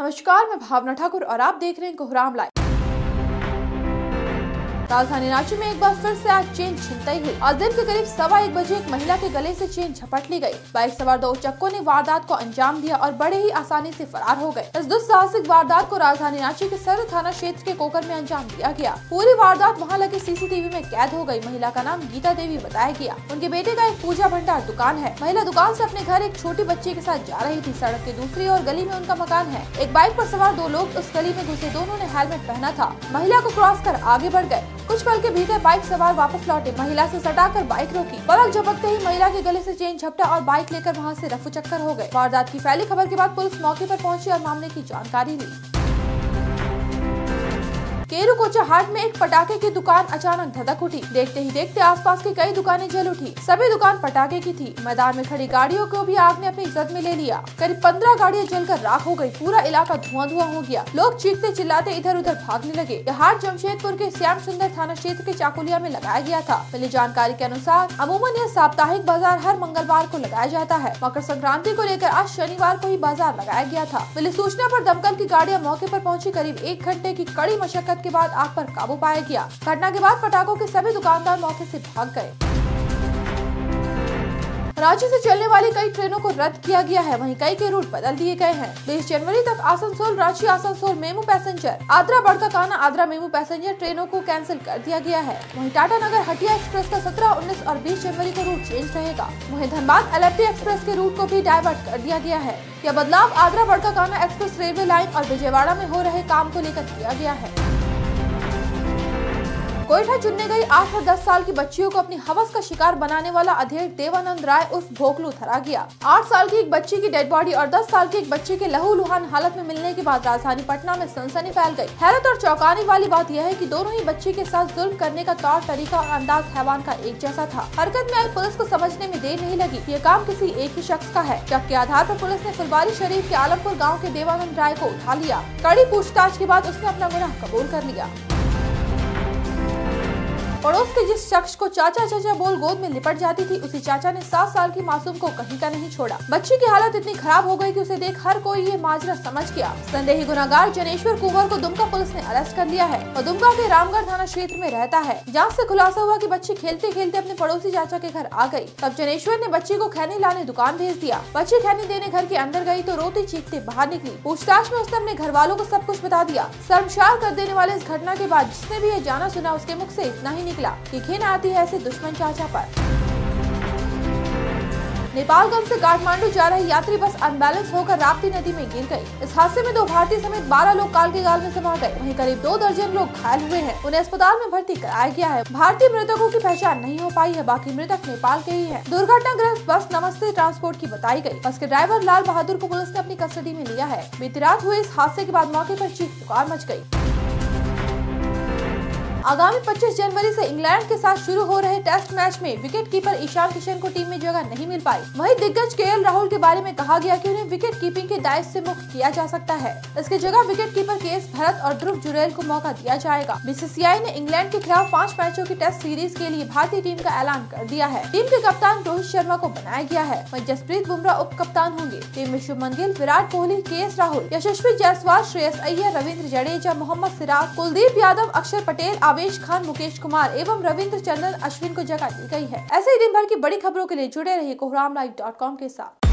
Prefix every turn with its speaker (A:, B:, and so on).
A: नमस्कार मैं भावना ठाकुर और आप देख रहे हैं कोहराम लाइव। राजधानी रांची में एक बार फिर से आज चेन छिनतई हुई। आज दिन के करीब सवा एक बजे एक महिला के गले से चेन झपट ली गई। बाइक सवार दो चक्कों ने वारदात को अंजाम दिया और बड़े ही आसानी से फरार हो गए। इस दुस्साहसिक वारदात को राजधानी रांची के सर थाना क्षेत्र के कोकर में अंजाम दिया गया। पूरी वारदात वहाँ लगे सीसीटीवी में कैद हो गई महिला का नाम गीता देवी बताया गया। उनके बेटे का एक पूजा भंडार दुकान है। महिला दुकान ऐसी अपने घर एक छोटी बच्ची के साथ जा रही थी। सड़क के दूसरी और गली में उनका मकान है। एक बाइक आरोप सवार दो लोग उस गली में घुसे। दोनों ने हेलमेट पहना था। महिला को क्रॉस कर आगे बढ़ गए। कुछ पल के भीतर बाइक सवार वापस लौटे। महिला से सटाकर बाइक रोकी। पलक झपकते ही महिला के गले से चेन झपटा और बाइक लेकर वहाँ से रफू चक्कर हो गए। वारदात की फैली खबर के बाद पुलिस मौके पर पहुँची और मामले की जानकारी ली। केरू कोचा हाट में एक पटाखे की दुकान अचानक धधक उठी। देखते ही देखते आसपास की कई दुकानें जल उठी। सभी दुकान पटाखे की थी। मैदान में खड़ी गाड़ियों को भी आग ने अपनी इज़्ज़त में ले लिया। करीब पंद्रह गाड़ियाँ जलकर राख हो गई। पूरा इलाका धुआँ धुआँ हो गया। लोग चीखते चिल्लाते इधर उधर भागने लगे। यह हाट जमशेदपुर के श्याम सुंदर थाना क्षेत्र के चाकुलिया में लगाया गया था। मिली जानकारी के अनुसार, अमूमन यह साप्ताहिक बाज़ार हर मंगलवार को लगाया जाता है। मकर संक्रांति को लेकर आज शनिवार को ही बाज़ार लगाया गया था। मिली सूचना आरोप दमकल की गाड़ियाँ मौके आरोप पहुँची करीब एक घंटे की कड़ी मशक्कत के बाद आग पर काबू पाया गया। घटना के बाद पटाखों के सभी दुकानदार मौके से भाग गए। रांची से चलने वाली कई ट्रेनों को रद्द किया गया है। वहीं कई के रूट बदल दिए गए हैं। बीस जनवरी तक Asansol, Ranchi, Asansol, MEMU passenger, Adra, Barka Kana, Adra, MEMU passenger ट्रेनों को कैंसिल कर दिया गया है। वहीं टाटा नगर, हटिया एक्सप्रेस का सत्रह, उन्नीस और बीस जनवरी को रूट चेंज रहेगा। वहीं धनबाद एल एक्सप्रेस के रूट को भी डाइवर्ट कर दिया गया है। यह बदलाव आद्रा, बड़का काना एक्सप्रेस रेलवे लाइन और विजयवाड़ा में हो रहे काम को लेकर किया गया है। कोयठा चुनने गई आठ और दस साल की बच्चियों को अपनी हवस का शिकार बनाने वाला अध्यक्ष देवानंद राय उर्फ़ भोकलू थरा गया। आठ साल की एक बच्ची की डेड बॉडी और दस साल की एक बच्ची के लहू लुहान हालत में मिलने के बाद राजधानी पटना में सनसनी फैल गई। हैरत और चौंकाने वाली बात यह है कि दोनों ही बच्ची के साथ जुल्म करने का तौर, तरीका और अंदाज हैवान का एक जैसा था। हरकत में आई पुलिस को समझने में देर नहीं लगी। ये काम किसी एक ही शख्स का है, जबकि आधार पर पुलिस ने फुलवारी शरीफ के आलमपुर गाँव के देवानंद राय को उठा लिया। कड़ी पूछताछ के बाद उसने अपना गुनाह कबूल कर लिया। पड़ोस के जिस शख्स को चाचा चाचा बोल गोद में लिपट जाती थी, उसी चाचा ने सात साल की मासूम को कहीं का नहीं छोड़ा। बच्ची की हालत इतनी खराब हो गई कि उसे देख हर कोई ये माजरा समझ गया। संदेही गुनागार जनेश्वर कुंवर को दुमका पुलिस ने अरेस्ट कर लिया है और दुमका के रामगढ़ थाना क्षेत्र में रहता है जाँच से खुलासा हुआ की बच्ची खेलते खेलते अपने पड़ोसी चाचा के घर आ गई तब जनेश्वर ने बच्ची को खैनी लाने दुकान भेज दिया। बच्ची खैनी देने घर के अंदर गई तो रोती चीखते बाहर निकली। पूछताछ में उसने अपने घर वालों को सब कुछ बता दिया। शर्मशार कर देने वाले इस घटना के बाद जिसने भी ये जाना सुना उसके मुख ऐसी इतना ही निकला कि घिन आती है ऐसे दुश्मन चाचा पर। नेपालगंज से काठमांडू जा रही यात्री बस अनबैलेंस होकर राप्ती नदी में गिर गई। इस हादसे में दो भारतीय समेत 12 लोग काल के गाल में समा गए। वहीं करीब दो दर्जन लोग घायल हुए हैं। उन्हें अस्पताल में भर्ती कराया गया है। भारतीय मृतकों की पहचान नहीं हो पाई है। बाकी मृतक नेपाल के ही है। दुर्घटनाग्रस्त बस नमस्ते ट्रांसपोर्ट की बताई गई बस के ड्राइवर लाल बहादुर को पुलिस ने अपनी कस्टडी में लिया है। बीती रात हुए इस हादसे के बाद मौके आरोप चीख पुकार मच गई आगामी 25 जनवरी से इंग्लैंड के साथ शुरू हो रहे टेस्ट मैच में विकेट कीपर ईशान किशन को टीम में जगह नहीं मिल पाई। वहीं दिग्गज के राहुल के बारे में कहा गया कि उन्हें विकेट कीपिंग के दायित्व से मुक्त किया जा सकता है। इसके जगह wicket keeper K S Bharat और ध्रुव जुरेल को मौका दिया जाएगा। बीसीसीआई ने इंग्लैंड के खिलाफ पाँच मैचों की टेस्ट सीरीज़ के लिए भारतीय टीम का ऐलान कर दिया है। टीम के कप्तान रोहित शर्मा को बनाया गया है। वही जसप्रीत बुमराह उप कप्तान होंगे। टीम में शुभमन गिल विराट कोहली के एस राहुल, यशस्वी जायसवाल, श्रेयस अय्यर रविन्द्र जडेजा, मोहम्मद सिराज, कुलदीप यादव, अक्षर पटेल आवेश खान, मुकेश कुमार एवं रविंद्र चंद्र अश्विन को जगह दी गई है। ऐसे ही दिन भर की बड़ी खबरों के लिए जुड़े रहिए कोहराम लाइव डॉट कॉम के साथ।